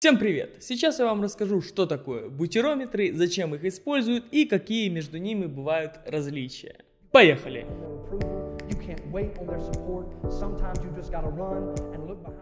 Всем привет! Сейчас я вам расскажу, что такое бутерометры, зачем их используют и какие между ними бывают различия. Поехали!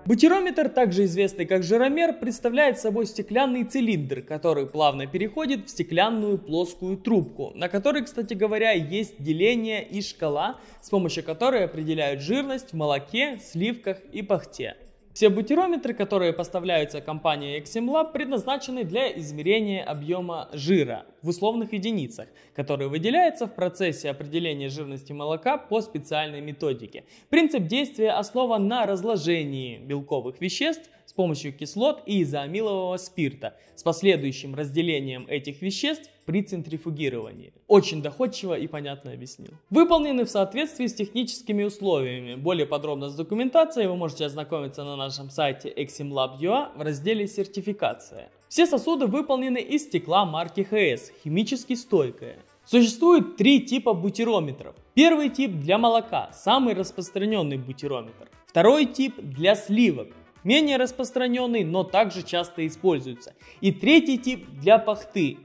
Бутерометр, также известный как жиромер, представляет собой стеклянный цилиндр, который плавно переходит в стеклянную плоскую трубку, на которой, кстати говоря, есть деление и шкала, с помощью которой определяют жирность в молоке, сливках и пахте. Все бутерометры, которые поставляются компанией Eximlab, предназначены для измерения объема жира в условных единицах, который выделяется в процессе определения жирности молока по специальной методике. Принцип действия основан на разложении белковых веществ с помощью кислот и изоамилового спирта с последующим разделением этих веществ при центрифугировании. Очень доходчиво и понятно объяснил. Выполнены в соответствии с техническими условиями. Более подробно с документацией вы можете ознакомиться на нашем сайте eximlab.ua в разделе «Сертификация». Все сосуды выполнены из стекла марки ХС, химически стойкое. Существует три типа бутерометров. Первый тип для молока, самый распространенный бутерометр. Второй тип для сливок, менее распространенный, но также часто используется. И третий тип для пахты.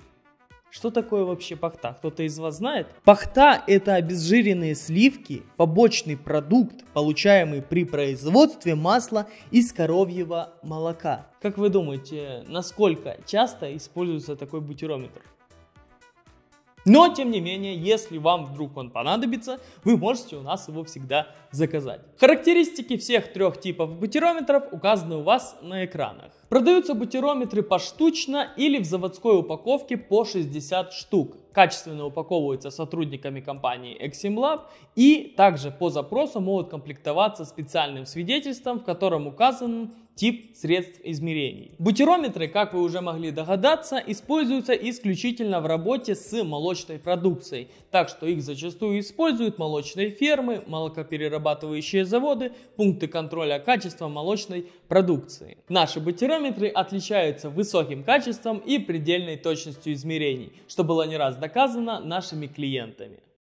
Что такое вообще пахта? Кто-то из вас знает? Пахта – это обезжиренные сливки, побочный продукт, получаемый при производстве масла из коровьего молока. Как вы думаете, насколько часто используется такой бутерометр? Но, тем не менее, если вам вдруг он понадобится, вы можете у нас его всегда заказать. Характеристики всех трех типов бутерометров указаны у вас на экранах. Продаются бутерометры поштучно или в заводской упаковке по 60 штук. Качественно упаковываются сотрудниками компании Eximlab и также по запросу могут комплектоваться специальным свидетельством, в котором указан тип средств измерений. Бутерометры, как вы уже могли догадаться, используются исключительно в работе с молочной продукцией, так что их зачастую используют молочные фермы, молокоперерабатывающие заводы, пункты контроля качества молочной продукции. Наши бутерометры отличаются высоким качеством и предельной точностью измерений, что было не раз доказано нашими клиентами.